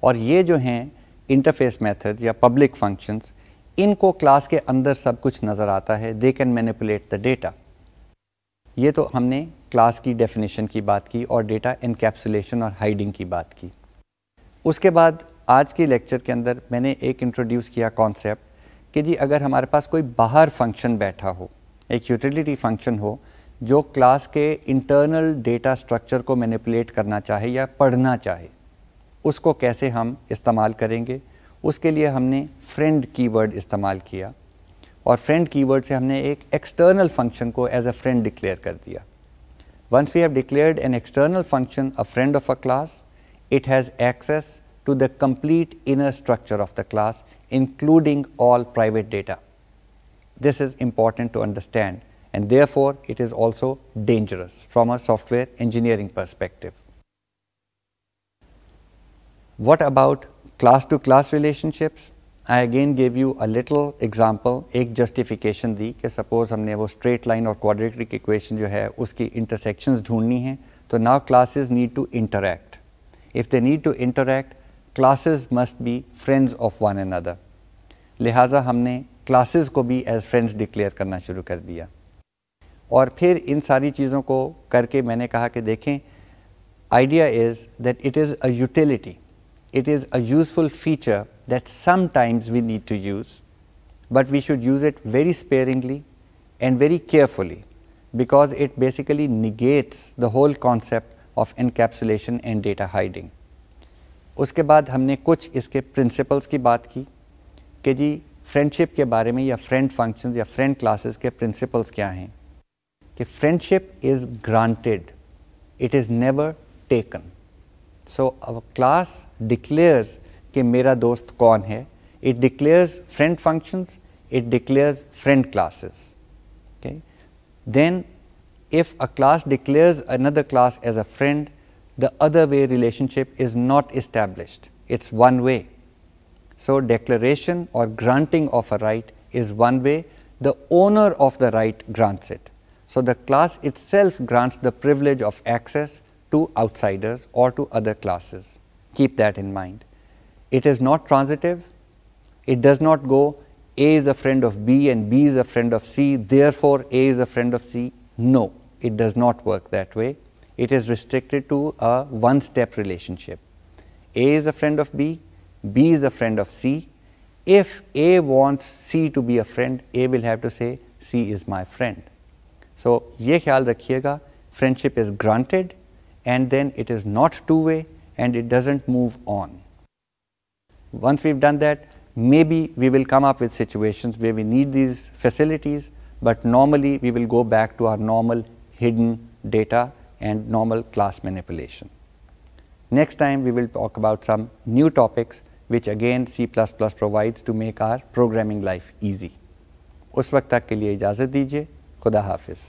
और ये जो हैं इंटरफेस मेथड या पब्लिक फ़ंक्शंस इनको क्लास के अंदर सब कुछ नज़र आता है। They can manipulate the data ये तो हमने क्लास की डेफिनेशन की बात की और डेटा इनकेप्सुलेशन और हाइडिंग की बात की। उसके बाद आज के लेक्चर के अंदर मैंने एक इंट्रोड्यूस किया कॉन्सेप्ट कि जी अगर हमारे पास कोई बाहर फ़ंक्शन बैठा हो, एक यूटिलिटी फ़ंक्शन हो, जो क्लास के इंटरनल डेटा स्ट्रक्चर को मैनिपुलेट करना चाहे या पढ़ना चाहे उसको कैसे हम इस्तेमाल करेंगे? उसके लिए हमने फ्रेंड कीवर्ड इस्तेमाल किया और फ्रेंड कीवर्ड से हमने एक एक्सटर्नल फ़ंक्शन को एज अ फ्रेंड डिक्लेयर कर दिया। Once we have declared an external function a friend of a class it has access to the complete inner structure of the class including all private data this is important to understand and therefore it is also dangerous from a software engineering perspective What about class to class relationships? I again gave you a little example, एक justification दी कि suppose हमने वो straight line और quadratic equation जो है उसकी intersections ढूंढनी है तो now classes need to interact. If they need to interact, classes must be friends of one another. लिहाजा हमने classes को भी as friends declare करना शुरू कर दिया और फिर इन सारी चीज़ों को करके मैंने कहा कि देखें idea is that it is a utility it is a useful feature that sometimes we need to use, but we should use it very sparingly and very carefully because it basically negates the whole concept of encapsulation and data hiding. उसके बाद हमने कुछ इसके प्रिंसिपल्स की बात की कि जी फ्रेंडशिप के बारे में या फ्रेंड फंक्शंस या फ्रेंड क्लासेस के प्रिंसिपल्स क्या हैं कि friendship is granted it is never taken So, our class declares कि मेरा दोस्त कौन है it declares friend functions it declares friend classes okay then if a class declares another class as a friend the other way relationship is not established it's one way so declaration or granting of a right is one way the owner of the right grants it so the class itself grants the privilege of access to outsiders or to other classes. Keep that in mind. It is not transitive. It does not go A is a friend of B and B is a friend of C, therefore A is a friend of C. No, it does not work that way. It is restricted to a one step relationship. A is a friend of B, B is a friend of C. If A wants C to be a friend, A will have to say C is my friend. So, ये ख्याल रखिएगा friendship is granted and then it is not two way and it does not move on. Once we have done that, maybe we will come up with situations where we need these facilities, but normally we will go back to our normal hidden data and normal class manipulation. Next time we will talk about some new topics which again C++ provides to make our programming life easy. उस वक्त तक के लिए इजाज़त दीजिए खुदा हाफिज़